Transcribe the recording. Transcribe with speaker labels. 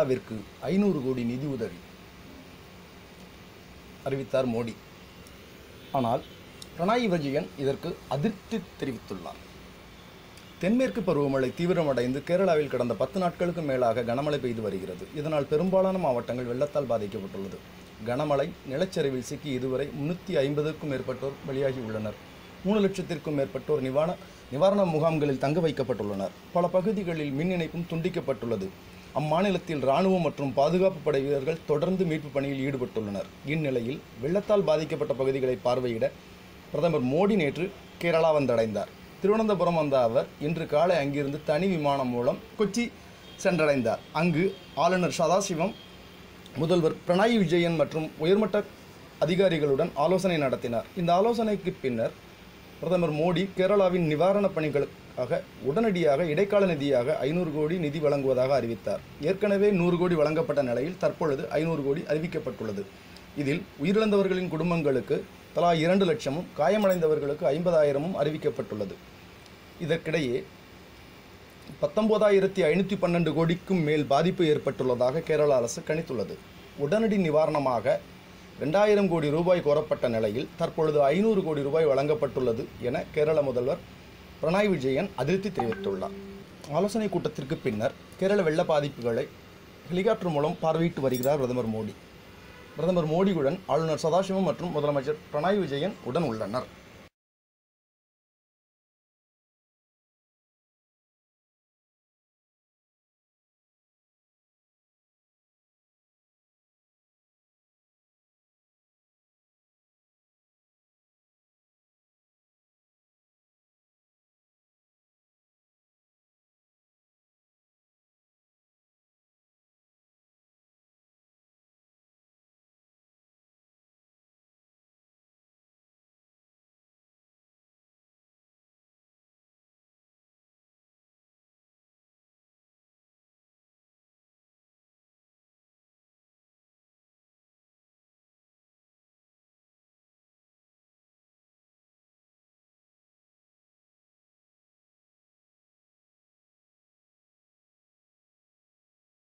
Speaker 1: கேரளாவிற்கு ஐநூறு கோடி நிதி உதவி அறிவித்தார் மோடி. ஆனால் பிரணாய் விஜயன் இதற்கு அதிருப்தி தெரிவித்துள்ளார். தென்மேற்கு பருவமழை தீவிரமடைந்து கேரளாவில் கடந்த பத்து நாட்களுக்கு மேலாக கனமழை பெய்து வருகிறது. இதனால் பெரும்பாலான மாவட்டங்கள் வெள்ளத்தால் பாதிக்கப்பட்டுள்ளது. கனமழை நிலச்சரிவில் சிக்கி இதுவரை முன்னூற்றி ஐம்பதுக்கும் மேற்பட்டோர் வெளியாகியுள்ளனர் மூணு லட்சத்திற்கும் மேற்பட்டோர் நிவாரண நிவாரண முகாம்களில் தங்க வைக்கப்பட்டுள்ளனர். பல பகுதிகளில் மின் இணைப்பும் துண்டிக்கப்பட்டுள்ளது. அம்மாநிலத்தில் ராணுவம் மற்றும் பாதுகாப்பு படை வீரர்கள் தொடர்ந்து மீட்பு பணியில் ஈடுபட்டுள்ளனர். இந்நிலையில் வெள்ளத்தால் பாதிக்கப்பட்ட பகுதிகளை பார்வையிட பிரதமர் மோடி நேற்று கேரளா வந்தடைந்தார். திருவனந்தபுரம் வந்த அவர் இன்று காலை அங்கிருந்து தனி விமானம் மூலம் கொச்சி சென்றடைந்தார். அங்கு ஆளுநர் சதாசிவம் முதல்வர் பிரணாய் விஜயன் மற்றும் உயர்மட்ட அதிகாரிகளுடன் ஆலோசனை நடத்தினார். இந்த ஆலோசனைக்கு பின்னர் பிரதமர் மோடி கேரளாவின் நிவாரணப் ஆக உடனடியாக இடைக்கால நிதியாக ஐநூறு கோடி நிதி வழங்குவதாக அறிவித்தார். ஏற்கனவே நூறு கோடி வழங்கப்பட்ட நிலையில் தற்பொழுது ஐநூறு கோடி அறிவிக்கப்பட்டுள்ளது. இதில் உயிரிழந்தவர்களின் குடும்பங்களுக்கு தலா இரண்டு லட்சமும் காயமடைந்தவர்களுக்கு ஐம்பதாயிரமும் அறிவிக்கப்பட்டுள்ளது. இதற்கிடையே பத்தொன்பதாயிரத்தி ஐநூற்றி பன்னெண்டு கோடிக்கும் மேல் பாதிப்பு ஏற்பட்டுள்ளதாக கேரள அரசு கணித்துள்ளது. உடனடி நிவாரணமாக ரெண்டாயிரம் கோடி ரூபாய் கோரப்பட்ட நிலையில் தற்பொழுது ஐநூறு கோடி ரூபாய் வழங்கப்பட்டுள்ளது என கேரள முதல்வர் பினராயி விஜயன் அதிருப்தி தெரிவித்துள்ளார். ஆலோசனை கூட்டத்திற்கு பின்னர் கேரள வெள்ள பாதிப்புகளை ஹெலிகாப்டர் மூலம் பார்வையிட்டு வருகிறார் பிரதமர் மோடி. பிரதமர் மோடியுடன் ஆளுநர் சதாசிவம் மற்றும் முதலமைச்சர் பினராயி விஜயன் உடன் உள்ளனர்.